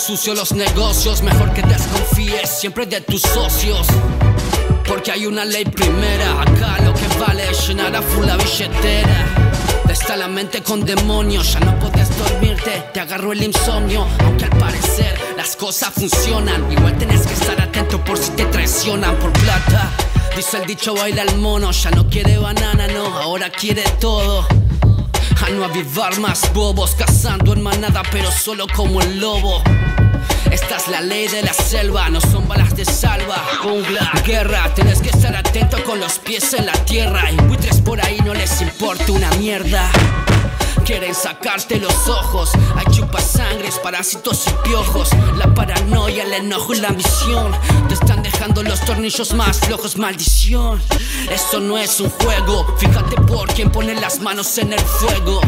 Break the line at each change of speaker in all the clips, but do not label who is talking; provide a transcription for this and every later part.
sucio los negocios, mejor que desconfíes siempre de tus socios. Porque hay una ley primera, acá lo que vale es llenar a full la billetera. Está la mente con demonios, ya no puedes dormirte, te agarró el insomnio, aunque al parecer las cosas funcionan. Igual tenés que estar atento por si te traicionan por plata. Dice el dicho baila el mono, ya no quiere banana, no, ahora quiere todo. A no avivar más bobos, cazando en manada, pero solo como el lobo. Esta es la ley de la selva, no son balas de salva. Jungla, guerra, tienes que estar atento con los pies en la tierra. Y buitres por ahí no les importa una mierda. Quieren sacarte los ojos, hay chupasangres, parásitos y piojos. La paranoia, el enojo y la ambición te están dejando los tornillos más flojos, maldición. Esto no es un juego, fíjate por quién pone las manos en el fuego.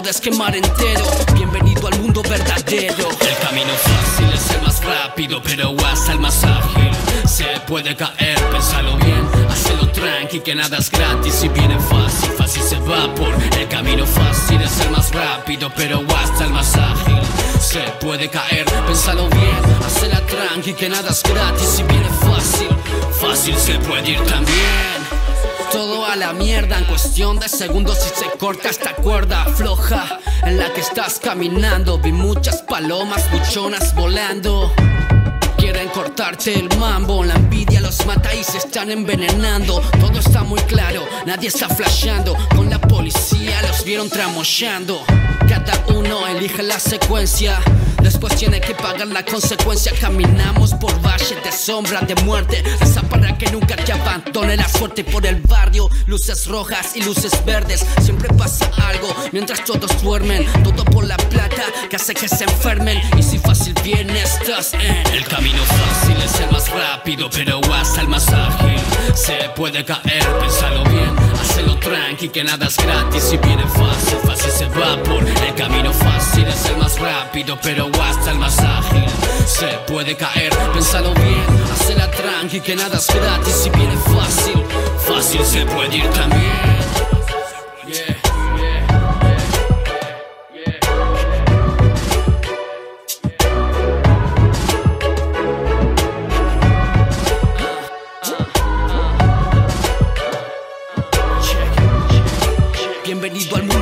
Puedes quemar entero. Bienvenido al mundo verdadero.
El camino fácil es el más rápido, pero hasta el más ágil. Se puede caer, pensalo bien, hazlo tranqui, que nada es gratis y viene fácil, fácil se va por el camino fácil es el más rápido, pero hasta el más ágil. Se puede caer, pensalo bien, hazla tranqui, que nada es gratis y viene fácil, fácil se puede ir también.
Todo a la mierda en cuestión de segundos y se corta esta cuerda floja en la que estás caminando. Vi muchas palomas buchonas volando. Quieren cortarte el mambo, la envidia los mata y se están envenenando. Todo está muy claro, nadie está flasheando. Con la policía los vieron tramoyando. Cada uno elige la secuencia. Después tiene que pagar la consecuencia. Caminamos por valle de sombra, de muerte. Esa para que nunca te abandone la suerte por el barrio. Luces rojas y luces verdes. Siempre pasa algo mientras todos duermen. Todo por la plata que hace que se enfermen. Y si fácil bien estás en
el camino fácil es el más rápido, pero hasta el más ágil. Se puede caer, pensalo bien, tranqui, que nada es gratis y viene fácil, fácil se va por el camino fácil es el más rápido, pero hasta el más ágil. Se puede caer, pensalo bien, hazla tranqui, que nada es gratis y viene fácil, fácil se puede ir también.
Bienvenido al mundo.